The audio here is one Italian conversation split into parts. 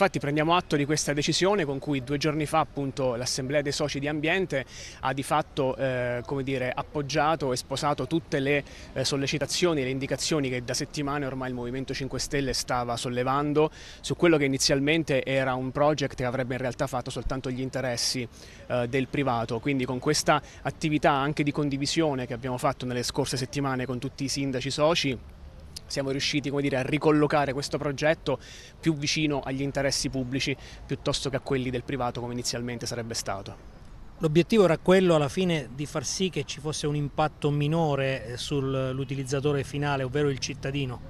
Infatti prendiamo atto di questa decisione con cui due giorni fa l'Assemblea dei Soci di Ambiente ha di fatto eh, dire, appoggiato e sposato tutte le eh, sollecitazioni e le indicazioni che da settimane ormai il Movimento 5 Stelle stava sollevando su quello che inizialmente era un project che avrebbe in realtà fatto soltanto gli interessi eh, del privato. Quindi con questa attività anche di condivisione che abbiamo fatto nelle scorse settimane con tutti i sindaci soci siamo riusciti dire, a ricollocare questo progetto più vicino agli interessi pubblici piuttosto che a quelli del privato come inizialmente sarebbe stato. L'obiettivo era quello alla fine di far sì che ci fosse un impatto minore eh, sull'utilizzatore finale, ovvero il cittadino.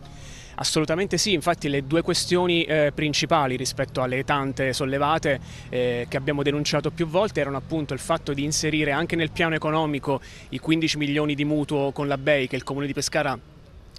Assolutamente sì, infatti le due questioni eh, principali rispetto alle tante sollevate eh, che abbiamo denunciato più volte erano appunto il fatto di inserire anche nel piano economico i 15 milioni di mutuo con la BEI che il Comune di Pescara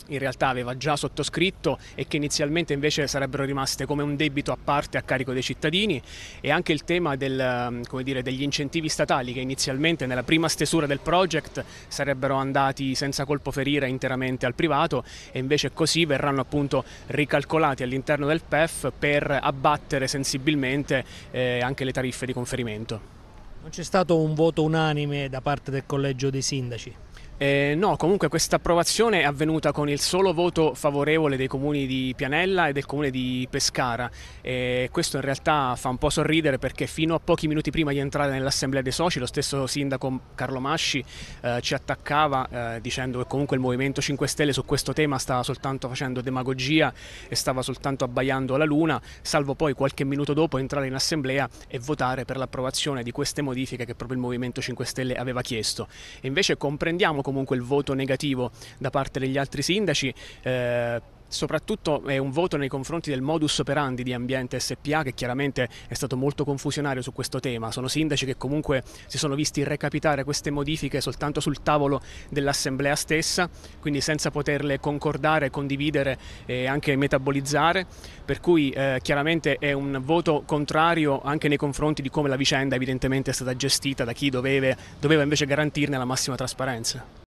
in realtà aveva già sottoscritto e che inizialmente invece sarebbero rimaste come un debito a parte a carico dei cittadini e anche il tema del, dire, degli incentivi statali che inizialmente nella prima stesura del project sarebbero andati senza colpo ferire interamente al privato e invece così verranno appunto ricalcolati all'interno del PEF per abbattere sensibilmente eh, anche le tariffe di conferimento. Non c'è stato un voto unanime da parte del collegio dei sindaci? Eh, no, comunque questa approvazione è avvenuta con il solo voto favorevole dei comuni di Pianella e del comune di Pescara e questo in realtà fa un po' sorridere perché fino a pochi minuti prima di entrare nell'assemblea dei soci lo stesso sindaco Carlo Masci eh, ci attaccava eh, dicendo che comunque il Movimento 5 Stelle su questo tema stava soltanto facendo demagogia e stava soltanto abbaiando la luna, salvo poi qualche minuto dopo entrare in assemblea e votare per l'approvazione di queste modifiche che proprio il Movimento 5 Stelle aveva chiesto. E invece comprendiamo comunque il voto negativo da parte degli altri sindaci. Eh, soprattutto è un voto nei confronti del modus operandi di Ambiente SPA che chiaramente è stato molto confusionario su questo tema. Sono sindaci che comunque si sono visti recapitare queste modifiche soltanto sul tavolo dell'assemblea stessa, quindi senza poterle concordare, condividere e anche metabolizzare, per cui eh, chiaramente è un voto contrario anche nei confronti di come la vicenda evidentemente è stata gestita da chi doveva, doveva invece garantirne la massima trasparenza.